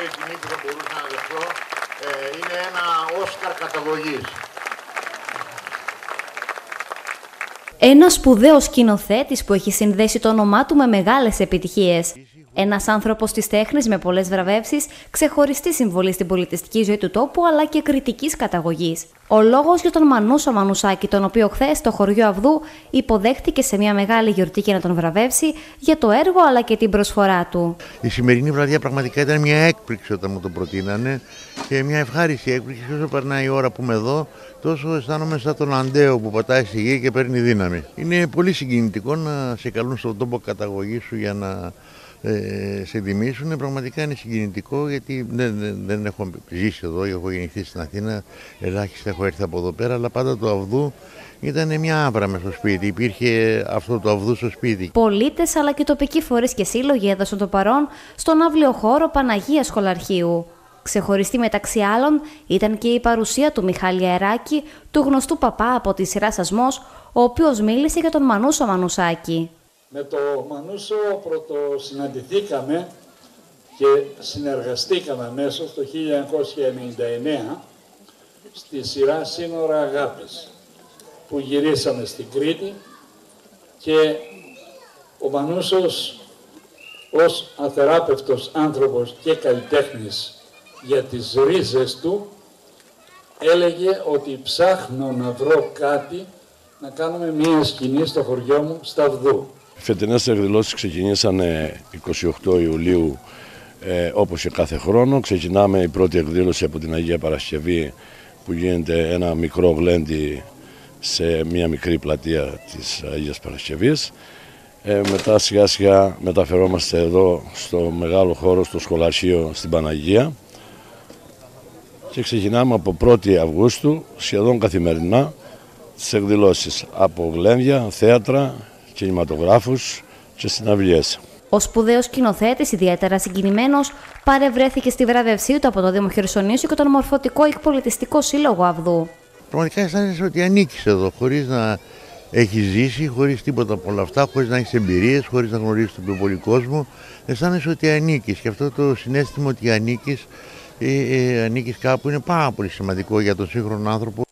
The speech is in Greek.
μεγαλύτερη τιμή που θα μπορούσα να δεχτώ ε, είναι ένα Όσκαρ καταγωγής. Ένας σπουδαίος σκηνοθέτης που έχει συνδέσει το όνομά του με μεγάλες επιτυχίες. Ένας άνθρωπος της τέχνης με πολλές βραβεύσεις, ξεχωριστή συμβολή στην πολιτιστική ζωή του τόπου αλλά και κριτικής καταγωγής. Ο λόγος για τον Μανούσο Μανουσάκη, τον οποίο χθες στο χωριό Αυδού υποδέχτηκε σε μια μεγάλη γιορτή και να τον βραβεύσει για το έργο αλλά και την προσφορά του. Η σημερινή βραδιά πραγματικά ήταν μια έκπληξη όταν μου το προτείνανε και μια ευχάριστη έκπληξη. Όσο περνάει η ώρα που είμαι εδώ, τόσο αισθάνομαι σαν τον Αντέο που πατάει στη γη και παίρνει δύναμη. Είναι πολύ συγκινητικό να σε καλούν στον τόπο καταγωγής σου για να ε, σε τιμήσουν. Πραγματικά είναι συγκινητικό γιατί δεν, δεν, δεν έχω ζήσει εδώ, έχω γεννηθεί στην Αθήνα, ελάχιστα έχω έρθει από εδώ πέρα, αλλά πάντα το Αυδού ήταν μια άβρα μες στο σπίτι. Υπήρχε αυτό το Αυδού στο σπίτι. Πολίτες αλλά και τοπικοί φορείς και σύλλογοι έδωσαν το παρόν στον αύλιο χώρο Παναγίας Σχολαρχείου. Ξεχωριστή μεταξύ άλλων ήταν και η παρουσία του Μιχάλη Αεράκη, του γνωστού παπά από τη σειρά Σασμός, ο οποίος μίλησε για τον Μανούσο Μανουσάκη. Με το Μανούσο πρωτοσυναντηθήκαμε και συνεργαστήκαμε μέσω το 1999 στη σειρά Σύνορα Αγάπης που γυρίσαμε στην Κρήτη και ο Μανούσος ως αθεράπευτος άνθρωπος και καλλιτέχνης για τις ρίζες του έλεγε ότι ψάχνω να βρω κάτι να κάνουμε μία σκηνή στο χωριό μου στα Βδού. Οι φετινές εκδηλώσεις ξεκινήσαν 28 Ιουλίου ε, όπως και κάθε χρόνο. Ξεκινάμε η πρώτη εκδήλωση από την Αγία Παρασκευή που γίνεται ένα μικρό γλέντι σε μια μικρή πλατεία της Αγίας Παρασκευής. Ε, μετά σιγά σιγά μεταφερόμαστε εδώ στο μεγάλο χώρο, στο σχολαρχείο στην Παναγία και ξεκινάμε από 1η Αυγούστου σχεδόν καθημερινά τις εκδηλώσεις από γλένδια, θέατρα, κινηματογράφους και συναυλίες. Ο σπουδαίος σκηνοθέτης, ιδιαίτερα συγκινημένος, παρευρέθηκε στη βράβευσή του από το Δήμο Χερσονήσου και τον Μορφωτικό Εκπολιτιστικό Σύλλογο Αυδού. Πραγματικά αισθάνεσαι ότι ανήκεις εδώ, χωρίς να έχεις ζήσει, χωρίς τίποτα από όλα αυτά, χωρίς να έχεις εμπειρίες, χωρίς να γνωρίσει τον πιο πολύ κόσμο. Αισθάνεσαι ότι ανήκεις και αυτό το συνέστημα ότι ανήκεις ε, ε, ανήκεις κάπου είναι πάρα πολύ σημαντικό για τον σύγχρονο άνθρωπο.